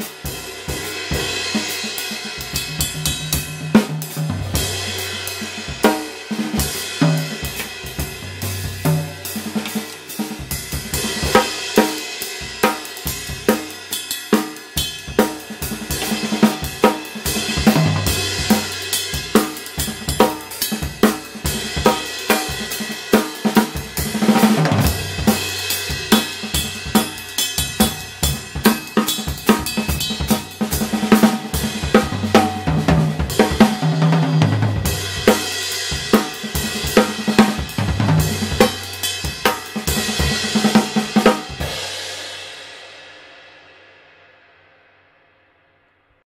you